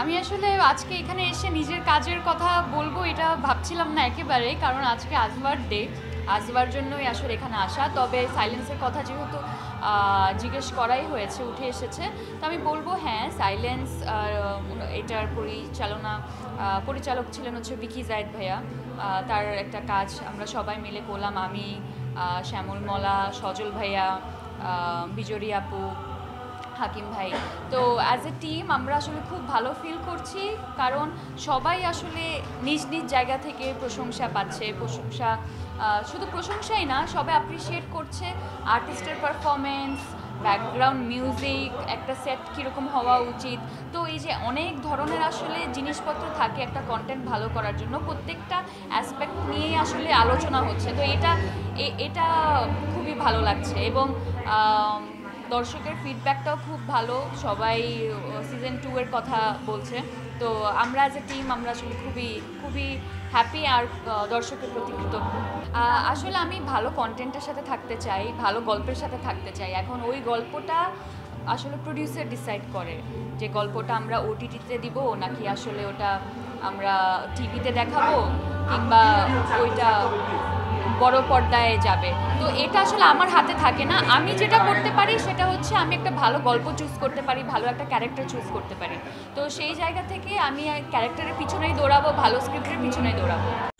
আমি আসলে আজকে এখানে এসে নিজের কাজের কথা বলব, এটা ভাবছিলাম না একেবারে, কারণ আজকে আজবার ডে আজবার জন্যই আসলে এখানে আসা, তবে সাইলেন্সের কথা যেহেতু জিজ্ঞেস করাই হয়েছে, উঠে এসেছে। তো আমি বলব হ্যাঁ সাইলেন্স এটার পরিচালনা পরিচালক ছিলেন হচ্ছে বিকি জায়েদ ভাইয়া। তার একটা কাজ আমরা সবাই মিলে করলাম, আমি শ্যামল মলা, সজল ভাইয়া বিজরি আপু হাকিম ভাই। তো অ্যাজ এ টিম আমরা আসলে খুব ভালো ফিল করছি, কারণ সবাই আসলে নিজ নিজ জায়গা থেকে প্রশংসা পাচ্ছে, প্রশংসা শুধু প্রশংসাই না, সবাই অ্যাপ্রিসিয়েট করছে। আর্টিস্টের পারফরমেন্স ব্যাকগ্রাউন্ড মিউজিক একটা সেট কীরকম হওয়া উচিত। তো এই যে অনেক ধরনের আসলে জিনিসপত্র থাকে একটা কন্টেন্ট ভালো করার জন্য, প্রত্যেকটা অ্যাসপেক্ট নিয়েই আসলে আলোচনা হচ্ছে। তো এটা এটা খুবই ভালো লাগছে। এবং দর্শকের ফিডব্যাকটাও খুব ভালো। সবাই সিজন টু এর কথা বলছে। তো আমরা এ টিম আমরা আসলে খুবই খুবই হ্যাপি আর দর্শকের প্রতি কৃতজ্ঞ। আসলে আমি ভালো কন্টেন্টের সাথে থাকতে চাই, ভালো গল্পের সাথে থাকতে চাই। এখন ওই গল্পটা আসলে প্রডিউসার ডিসাইড করে যে গল্পটা আমরা ওটিটিতে দিব নাকি আসলে ওটা আমরা টিভিতে দেখাবো কিংবা ওইটা বড় পর্দায় যাবে। তো এটা আসলে আমার হাতে থাকে না। আমি যেটা করতে পারি সেটা হচ্ছে আমি একটা ভালো গল্প চুজ করতে পারি, ভালো একটা ক্যারেক্টার চুজ করতে পারি। তো সেই জায়গা থেকে আমি ক্যারেক্টারের পিছনেই দৌড়াবো, ভালো স্ক্রিপ্টের পিছনেই দৌড়াবো।